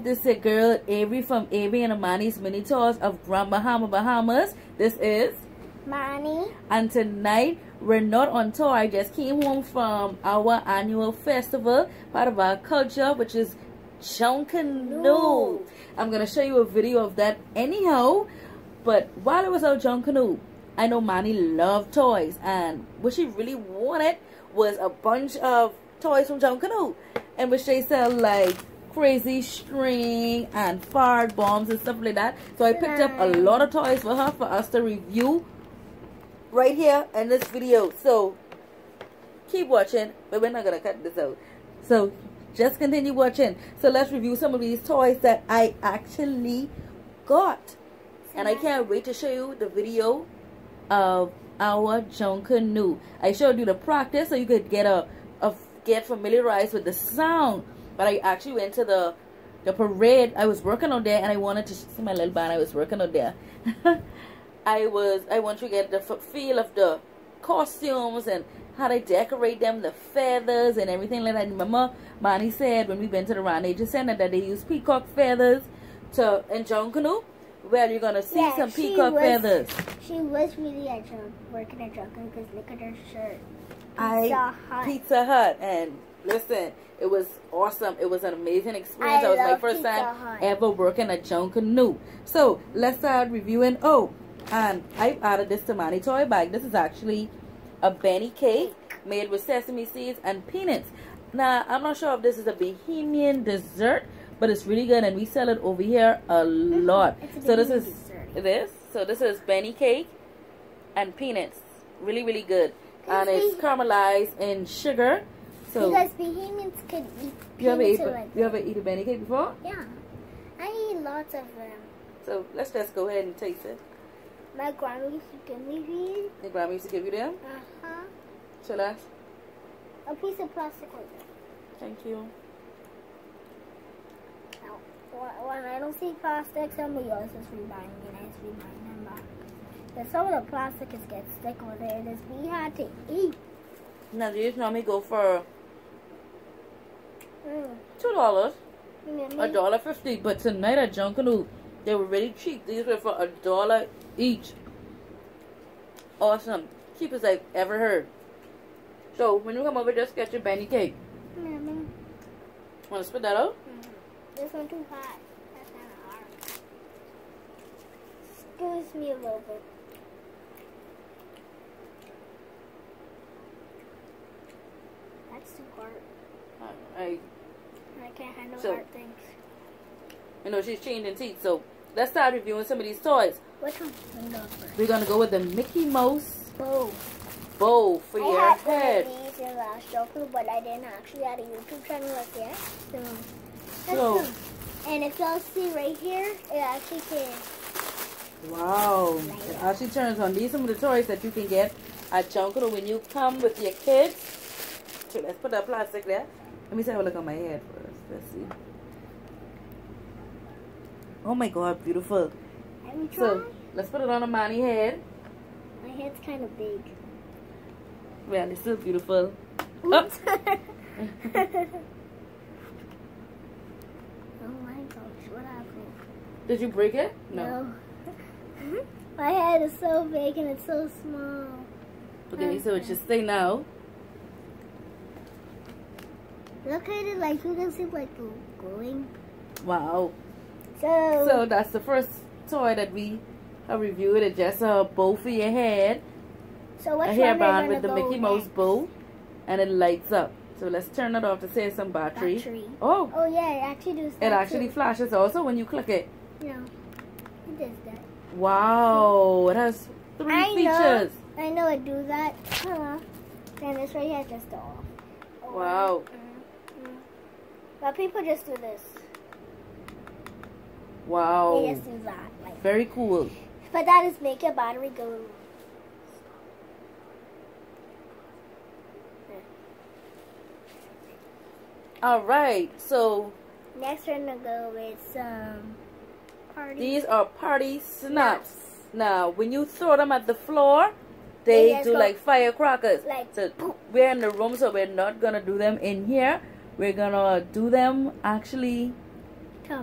this is girl Avery from Avery and Amani's Mini Tours of Grand Bahama, Bahamas. This is Mani. And tonight we're not on tour. I just came home from our annual festival, part of our culture, which is Junkanoo. I'm gonna show you a video of that anyhow. But while I was out Junkanoo, I know Mani loved toys, and what she really wanted was a bunch of toys from Junkanoo, and which they sell like crazy string and fart bombs and stuff like that. So I picked up a lot of toys for her for us to review right here in this video. So keep watching, but we're not gonna cut this out. So just continue watching. So let's review some of these toys that I actually got. And I can't wait to show you the video of our Junkanoo. I showed you the practice so you could get a, a get familiarized with the sound. But I actually went to the the parade. I was working on there and I wanted to see my little band. I was working on there. I was I want to get the feel of the costumes and how they decorate them, the feathers and everything like that. Remember, Mani said when we went to the Rand Nature Center that they use peacock feathers to in Junkanoo. Well, you're gonna see yeah, some peacock was, feathers. She was really at working at Junkanoo because look at her shirt. Pizza I Hut. Pizza Hut and listen, it was awesome. It was an amazing experience. I that was my first time Hut. ever working at canoe. So let's start reviewing. Oh, and I've added this to my toy bag. This is actually a Benny cake made with sesame seeds and peanuts. Now, I'm not sure if this is a Bahamian dessert, but it's really good and we sell it over here a mm-hmm. lot. so this is dessert. this. So this is Benny cake and peanuts. Really, really good. And it's caramelized in sugar. So because Bahamians could eat you ever eat, you ever eat a Benny cake before? Yeah. I eat lots of them. So let's just go ahead and taste it. My grandma used to give me these. Your grandma used to give you them? Uh-huh. So that's? A piece of plastic with it. Thank you. When I don't see plastic, somebody else is rebuying and it's rebuying them back. Because some of the plastic is get stuck with it and it's we hard to eat. Now these normally go for mm. two dollars. A dollar fifty. But tonight at Junkanoo, they were really cheap. These were for a dollar each. Awesome. Cheapest I've ever heard. So, when you come over, just get your Benny cake. Mm-hmm. Want to spit that out? Mm -hmm. This one too hot. That's kind hard. Excuse me a little bit. That's too hard. I, I can't handle so, hard things. You know, she's changing teeth, so let's start reviewing some of these toys. Which one? We're gonna go with the Mickey Mouse bow. Bow for I your head. These in last Joker, but I didn't actually have a YouTube channel like that. So, so cool. and if y'all see right here, it actually can. Wow! It actually turns on. These are some of the toys that you can get at Junkanoo when you come with your kids. So let's put that plastic there. Let me have a look on my head first. Let's see. Oh my god, beautiful. So let's put it on a Mani head. My head's kind of big. Well, it's still beautiful. Oops. Oh. oh my gosh, what happened? Did you break it? No. no. my head is so big and it's so small. Okay, okay. so it should stay now. Look at it like you can see like glowing. Wow. So, so that's the first toy that we have reviewed. It just a bow for your head. So what's a hairband with the Mickey Mouse bow, and it lights up. So let's turn it off to save some battery. battery. Oh. Oh yeah, it actually does. It actually too. flashes also when you click it. No, it does that. Wow, it has three I features. Know, I know it do that. Huh. And this right here just off. Oh, wow. But people just do this. Wow. They just do that. Like, Very cool. But that is make your battery go. All right, so next we're gonna go with some party. These are party snaps. snaps. Now, when you throw them at the floor, they, they do like firecrackers. Like so we're in the room, so we're not gonna do them in here. We're gonna do them actually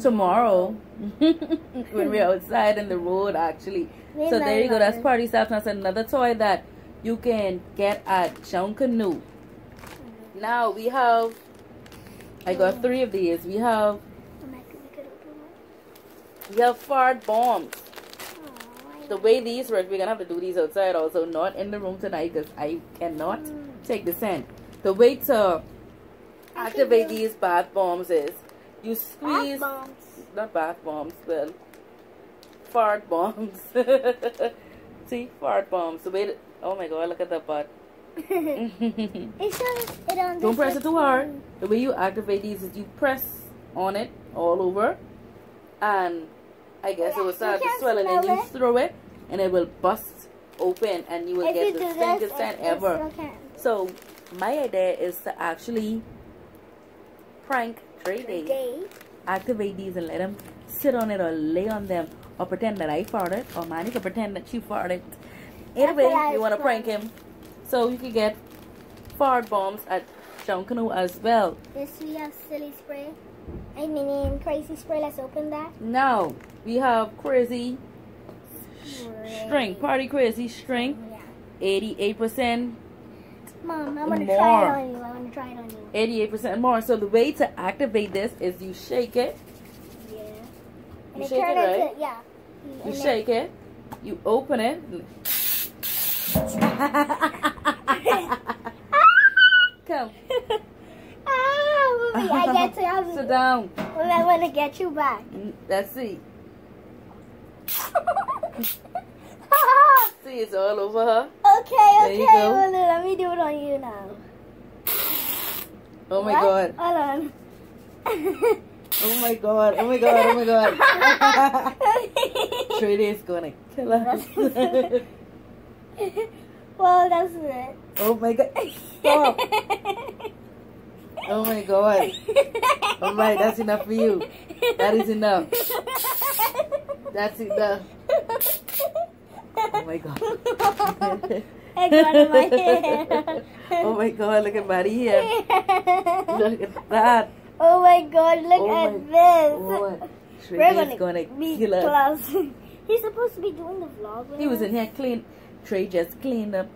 tomorrow when we're outside in the road actually. So there you go. That's party stuff. That's another toy that you can get at Junkanoo. Now we have. I got three of these. We have. We have fart bombs. The way these work, we're gonna have to do these outside also, not in the room tonight because I cannot take the scent. The way to activate these bath bombs is you squeeze, Bath bombs. not bath bombs, well, fart bombs. See, fart bombs. The way, oh my god, look at that butt. It it on Don't press it too hard. The way you activate these is you press on it all over, and I guess it will start to swell, and then you it. throw it, and it will bust open, and you will If get you the stinkest scent ever. So my idea is to actually prank Trey Day, Day. activate these and let them sit on it or lay on them or pretend that I farted or Manny can pretend that she farted. Either way, you want to prank him. So you can get fart bombs at Junkanoo as well. This we have silly spray. I mean crazy spray. Let's open that. Now we have crazy string, party crazy string, Yeah. 88%, Mom, I'm gonna try it on you. I'm try it on you. 88% more. So the way to activate this is you shake it, Yeah. You And it shake turned it, into right? yeah. you And then- shake it, you open it. Come, ah, I get to have sit down. Well, I want to get you back. Mm, Let's see. See, it's all over her. Okay, There okay. Well, let me do it on you now. Oh my What? god. Hold on. Oh my god. Oh my god. Oh my god. Trady is gonna kill us. well, that's it. oh my god. Stop. Oh my god. Oh Alright, that's enough for you. That is enough. That's enough. Oh my god. Got in my hair. oh my god, look at Maria. Look at that. oh my god, look Oh at this. God. Is gonna, be kill us. He's supposed to be doing the vlog. He was in here clean. Trey just cleaned up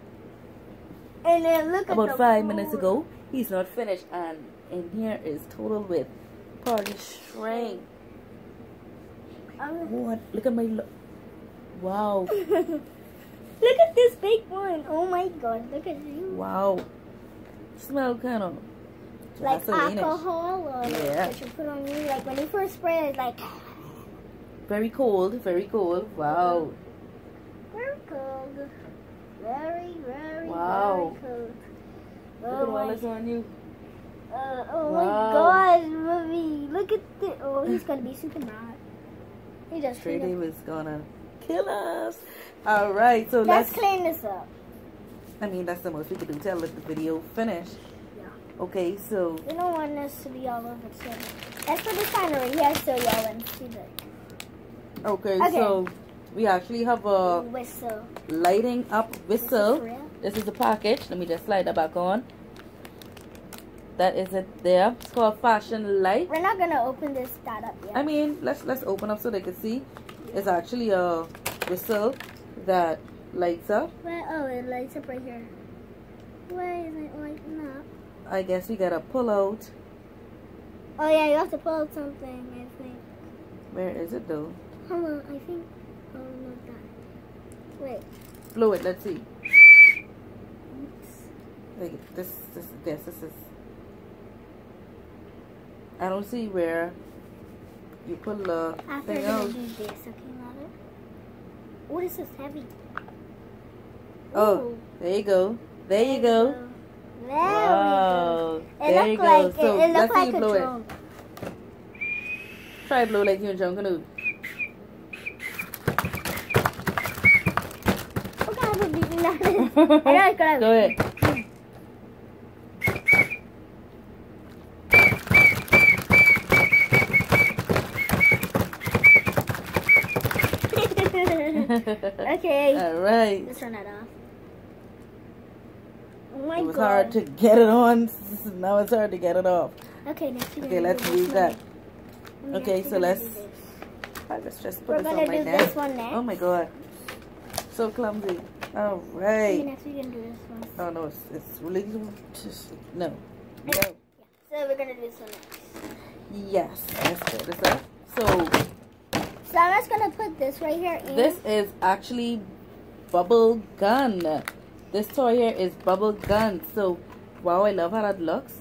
And then look at about five food. minutes ago. He's not finished, and in here is total with party string. Um, What? Look at my. Lo- wow! look at this big one. Oh my god, look at you. Wow! Smell kind of Like alcohol or Yeah. that you put on you. Like when you first spray it, it's like Very cold. Very cold. Wow! very cold. Very, very, Wow. very cold. Look Oh at all my, this on you. uh, oh Wow. my god, Ruby. Look at the. Oh, he's gonna be super mad. He just Trey was gonna kill us. All right, so Let's let's. clean this up. I mean, that's the most we could do till let the video finish. Yeah. Okay, so We don't want this to be all over the. Let's put this sign right here so y'all can see the okay, Okay. so we actually have a whistle. lighting up whistle. real? This is the package. Let me just slide that back on. That is it there. It's called Fashion Light. We're not gonna open this that up yet. I mean, let's let's open up so they can see. It's actually a whistle that lights up. Where, oh, it lights up right here. Why is it lighting up? I guess we gotta pull out. Oh yeah, you have to pull out something. I think. Where is it though? Hold on, I think. Oh, not that. Wait. Blow it. Let's see. Oops. Like this, this, yes, this is. I don't see where you pull the After thing out. do this, okay, mother. Oh, this heavy. Oh, Ooh. there you go. There you go. There we go. It There you go. like So it, it looked like you a blow it. drone. Try blow like you in Junkanoo. What of a beating that is? I know it's gonna Go ahead. Okay. All right. Let's turn that off. Oh my It was god. hard to get it on. Now it's hard to get it off. Okay, next Okay, let's do use that. one. Okay, so let's- do let's just put We're this on my do neck. this one next. Oh my god. So clumsy. All right. Right. next we're gonna do this one. Oh no, it's, it's really just no. No. Yeah. So we're gonna do this one next. Yes. Let's put this up. So So I'm just gonna put this right here in. this is actually bubble gun. This toy here is bubble gun. So wow, I love how that looks.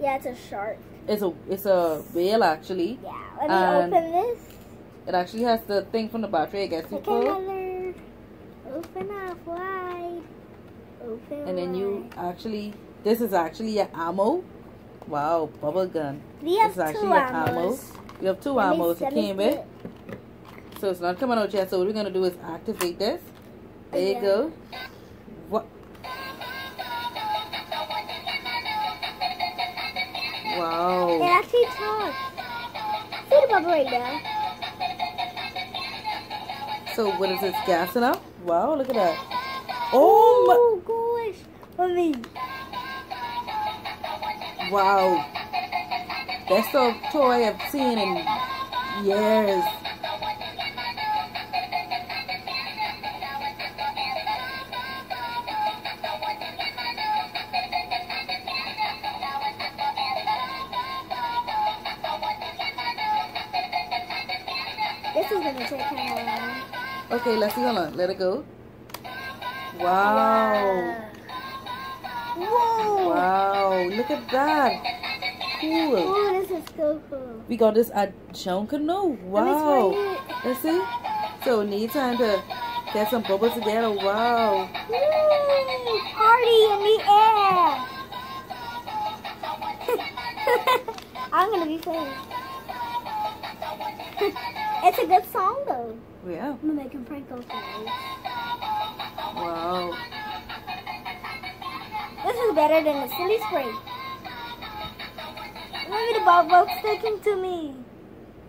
Yeah, it's a shark. It's a it's a whale actually. Yeah. Let me And- open this. It actually has the thing from the battery. I guess you Okay, pull. Open up wide. Open and then you actually this is actually your ammo. Wow, bubble gun. We have This is actually two ammos. ammo. You have two ammos it came with. It. So it's not coming out yet. So what we're gonna do is activate this. There you go. What? It Wow. actually talks. See the bubble right there. So what is it gassing up? Wow, look at that. Oh oh gosh. Mommy. my! Wow. That's the toy I've seen in years. This is gonna take kind long. Okay, let's see. Hold on. Let it go. Wow. Whoa. Wow. Look at that. Cool. Oh, this is so cool. We got this at Junkanoo. Let me Wow. Let's see. So need time to get some bubbles together. Wow. Woo! Party in the air. I'm gonna be famous. It's a good song though. Yeah. I'm gonna make him prank those guys. Wow. This is better than the silly spray. Look at the bubble sticking to me.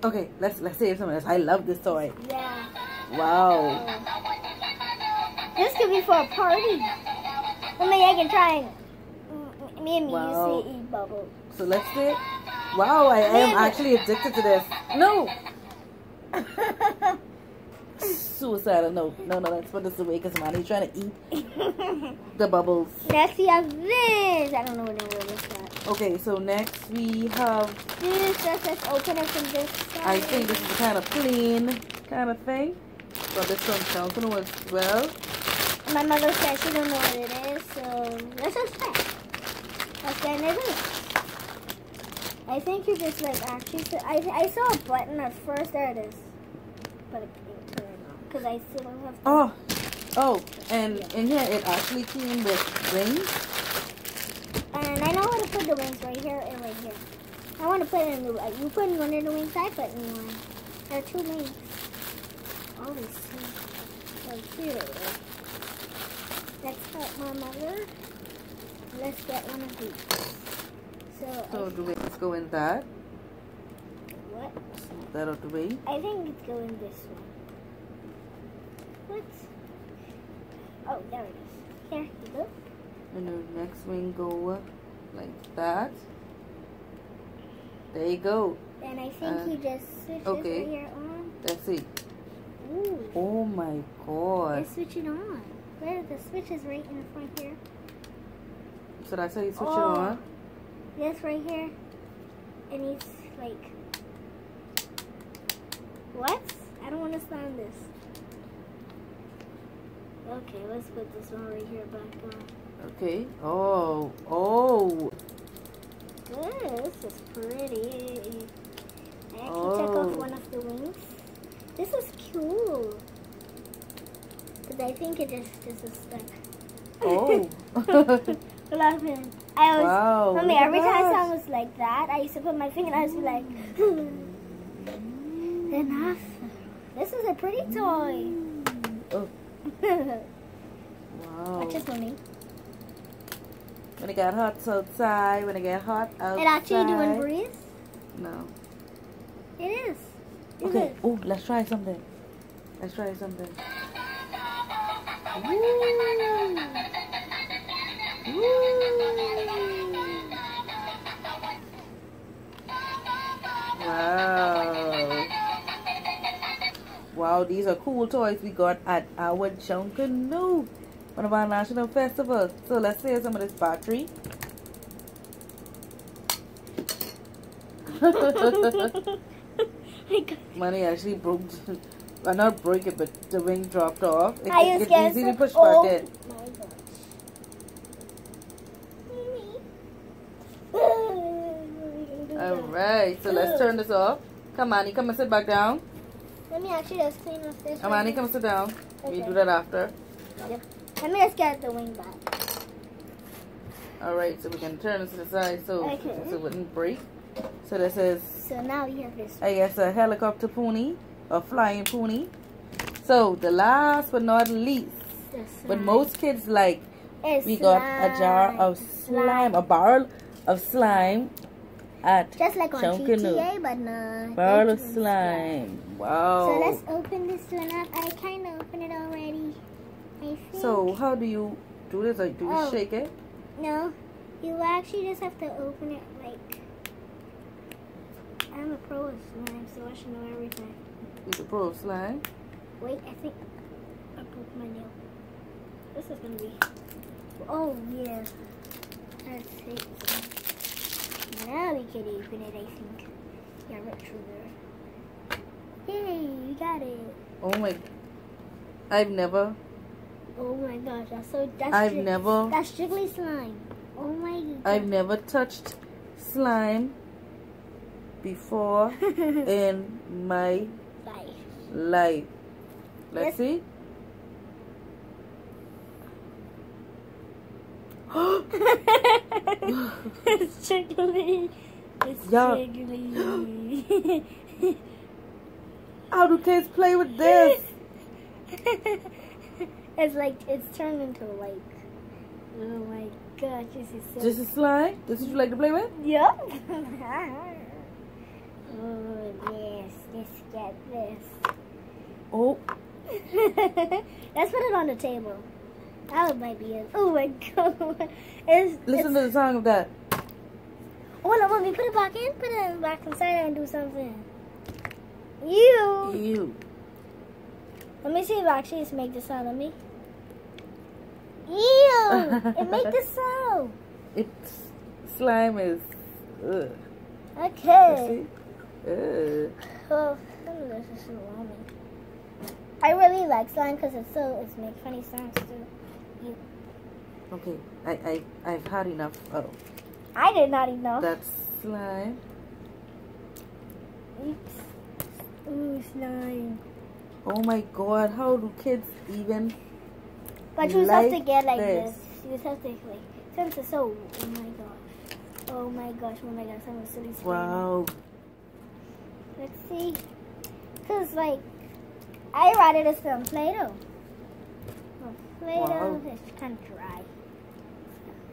Okay, let's let's save some of this. I love this toy. Yeah. Wow. This could be for a party. Well, maybe I can try and mm, me and me Wow. used to eat bubbles. So let's see it. Wow, I am actually addicted to this. No. Suicidal. No, no, no. Let's put this away because Manny's trying to eat the bubbles. Next we have this. I don't know what word is. Okay, so next we have. This, let's just open it from this side. I think this is a kind of clean kind of thing. Got this from Fountain as well. My mother said she don't know what it is, so let's try. Let's get this. I think you just like actually. I I saw a button at first. There it is. But it didn't turn on because I still don't have. Oh, oh, and in here it actually came with wings. And I know how to put the wings right here and right here. I want to put it in the. uh, You put in one of the wings. I put in one. There are two wings. All these two. Right here. Let's help my mother. Let's get one of these. So, So the wings go in that. What? That out the way. I think it's going this one. What? Oh, there it is. Here you go. And the next wing go like that. There you go. And I think Uh, you just switch okay. here on. That's it. Ooh. Oh my god. Let's switch it on. Where the switch is right in the front here. So that's how you switch Oh. it on. Yes, right here. And he's like What? I don't understand this. Okay, let's put this one right here back on. Okay. Oh. Oh. This is pretty. I actually took Oh. off one of the wings. This is cool. Because I think it just, just is stuck. Oh. Love him. I was, wow. Mommy, every time someone was like that, I used to put my finger and I to be like, enough. This is a pretty toy. Oh. Wow. Watch this, Mommy. When it get hot outside, when it get hot outside. It actually doing breeze? No. It is. Is Okay. Oh, let's try something. Let's try something. Woo. Woo. Wow. Wow, these are cool toys we got at our Junkanoo, one of our national festivals. So let's see some of this battery. Money actually broke, well, not broke it, but the wing dropped off. It, I it, just it easily pushed oh back in. Alright, so let's turn this off. Come on, you come and sit back down. Let me actually just clean up this. You come sit down. We do that after. Let me just get the wing back. Alright, so we can turn this to the side so, Okay. so it wouldn't break. So this is, So now you have this. I guess, a helicopter pony, a flying pony. So the last but not least, but most kids like, It's we got a jar of slime, a barrel of slime at Just like on. GTA, but no. Barrel of that's slime. So let's open this one up. I kind of opened it already. I think. So how do you do this? Like, do you Oh. shake it? No, you actually just have to open it like. I'm a pro with slime, so I should know everything. It's a pro of slime. Wait, I think I broke my nail. This is gonna be. Oh yeah. Let's see. Now we can open it. I think. Yeah, right through there. Yay, we got it. Oh my. I've never, Oh my gosh, that's so. That's I've never, That's strictly slime. Oh my god. I've never touched slime before in my Life. life. Let's Yes. see. it's jiggly. It's Yeah. jiggly. How do kids play with this? it's like it's turned into like. Oh my gosh, this is so. This is slime? This is what you like to play with? Yep. oh yes, let's get this. Oh, Let's put it on the table. That might be it. Oh my god. It's, listen it's, to the song of that. Oh no, mommy, put it back in. Put it back inside and do something. You. Ew. Let me see if I actually it's make the sound. Let me. Ew! it make the sound. It's slime is. Ugh. Let's Okay. see. Ugh. Well, some of this is so yummy. I really like slime because it's so it's make funny sounds too. Okay, I, I, I've had enough Oh. I did not even know. that slime. Oops. Ooh, slime. Oh my god, how do kids even But you just have to get like this. this. You just have to like since it's so. Oh my gosh. Oh my gosh. Oh my gosh. I'm a silly spray. Wow. Let's see. Cause like, I rather this than Play-Doh. Well, Play-Doh Wow. is kind of dry.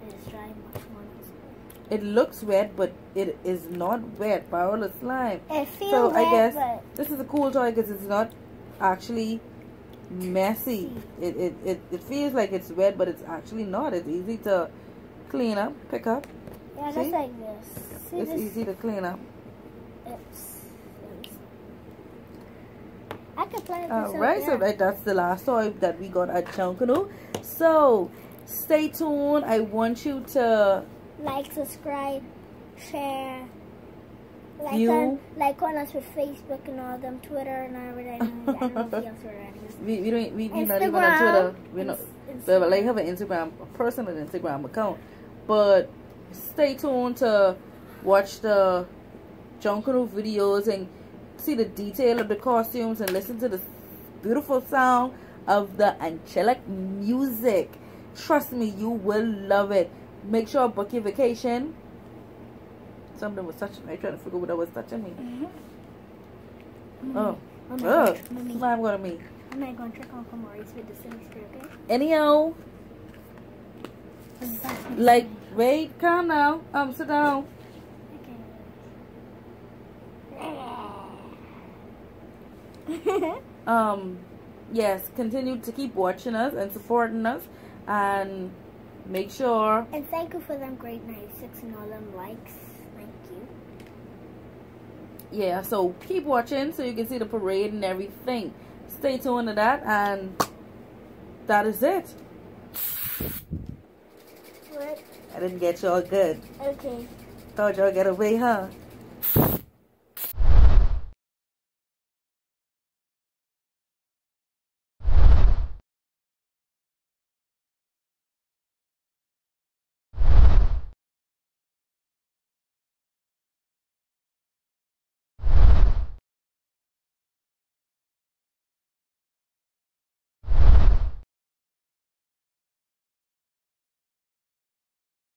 It's dry much. It looks wet, but it is not wet. Barrel of slime. It feels So I guess this is a cool toy because it's not actually messy. It, it, it, it feels like it's wet, but it's actually not. It's easy to clean up, pick up. yeah, See? just like this. See It's this? easy to clean up. It's- I could play with. All right, so that, that's the last toy that we got at Junkanoo. So stay tuned. I want you to like, subscribe, share. Like View. on, like on us with Facebook and all them, Twitter and everything. I don't know you Twitter. We, we don't we, we're not even on. Twitter. We're not we have, like have an Instagram a personal Instagram account. But stay tuned to watch the Junkanoo videos and see the detail of the costumes and listen to the beautiful sound of the angelic music. Trust me, you will love it. Make sure I book your vacation. Something was touching me. I trying to figure what that was touching me. Mhm. Oh, Oh oh, mommy. slime got on me. I'm not going to trick Uncle Maurice with the silly spray, okay? Anyhow, like, wait, calm now. Um, sit down. Okay. Um, yes, continue to keep watching us and supporting us, and make sure. and thank you for them great 96 and all them likes. Thank you. yeah, so keep watching so you can see the parade and everything. Stay tuned to that, and that is it. What? I didn't get y'all good. Okay. Thought y'all get away, huh?